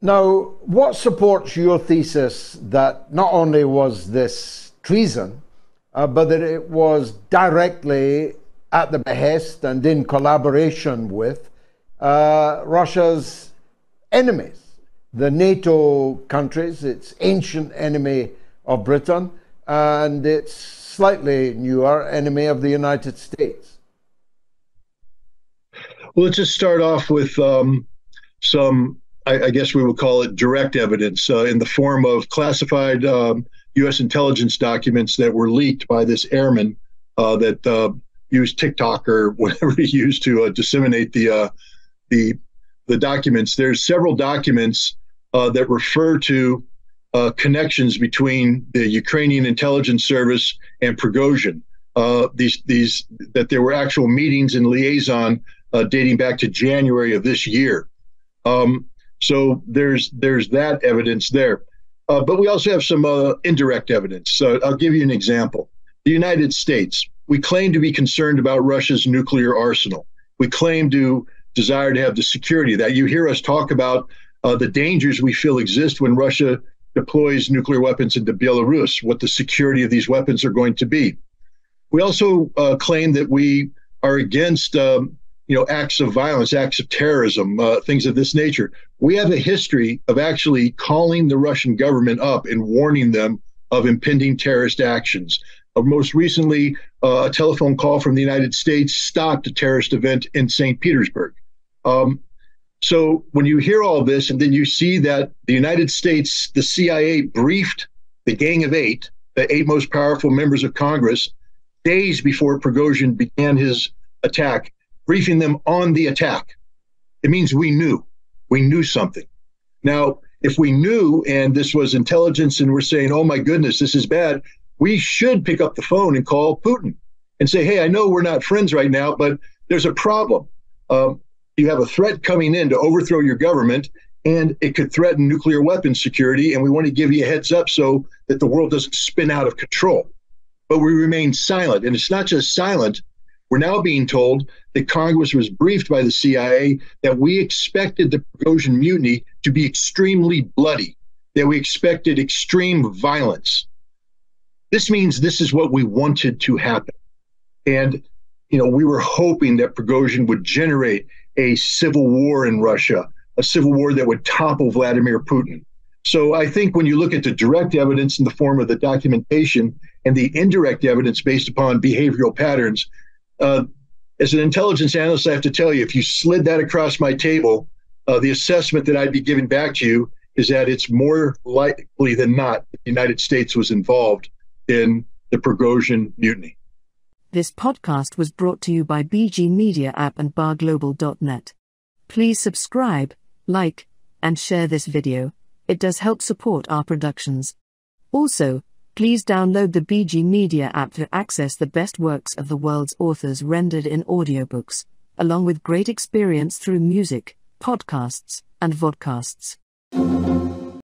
Now, what supports your thesis that not only was this treason, uh, but that it was directly at the behest and in collaboration with uh, Russia's enemies, the NATO countries, its ancient enemy of Britain, and its slightly newer enemy of the United States? Well, let's just start off with um, some I, I guess we would call it direct evidence uh, in the form of classified um, U.S. intelligence documents that were leaked by this airman uh, that uh, used TikTok or whatever he used to uh, disseminate the uh, the the documents. There's several documents uh, that refer to connections between the Ukrainian intelligence service and Prigozhin. these these that there were actual meetings and liaison dating back to January of this year. Um, so there's there's that evidence there. Uh, but we also have some uh, indirect evidence. So I'll give you an example. The United States, we claim to be concerned about Russia's nuclear arsenal. We claim to desire to have the security that you hear us talk about uh, the dangers we feel exist when Russia deploys nuclear weapons into Belarus, what the security of these weapons are going to be. We also uh, claim that we are against um, you know, acts of violence, acts of terrorism, uh, things of this nature. We have a history of actually calling the Russian government up and warning them of impending terrorist actions. Uh, most recently, uh, a telephone call from the United States stopped a terrorist event in St. Petersburg. Um, so when you hear all this, and then you see that the United States, the CIA briefed the Gang of Eight, the eight most powerful members of Congress, days before Prigozhin began his attack briefing them on the attack. It means we knew. We knew something. Now, if we knew and this was intelligence and we're saying, oh my goodness, this is bad, we should pick up the phone and call Putin and say, hey, I know we're not friends right now, but there's a problem. Um, you have a threat coming in to overthrow your government, and it could threaten nuclear weapons security. And we want to give you a heads up so that the world doesn't spin out of control. But we remain silent. And it's not just silent, we're now being told that Congress was briefed by the CIA that we expected the Prigozhin mutiny to be extremely bloody, that we expected extreme violence. This means this is what we wanted to happen. And, you know, we were hoping that Prigozhin would generate a civil war in Russia, a civil war that would topple Vladimir Putin. So I think when you look at the direct evidence in the form of the documentation and the indirect evidence based upon behavioral patterns, uh, as an intelligence analyst, I have to tell you, if you slid that across my table, uh, the assessment that I'd be giving back to you is that it's more likely than not the United States was involved in the Prigozhin mutiny. This podcast was brought to you by BG Media App and BarGlobal.net. Please subscribe, like, and share this video. It does help support our productions. Also, Please download the BG Media app to access the best works of the world's authors rendered in audiobooks, along with great experience through music, podcasts, and vodcasts.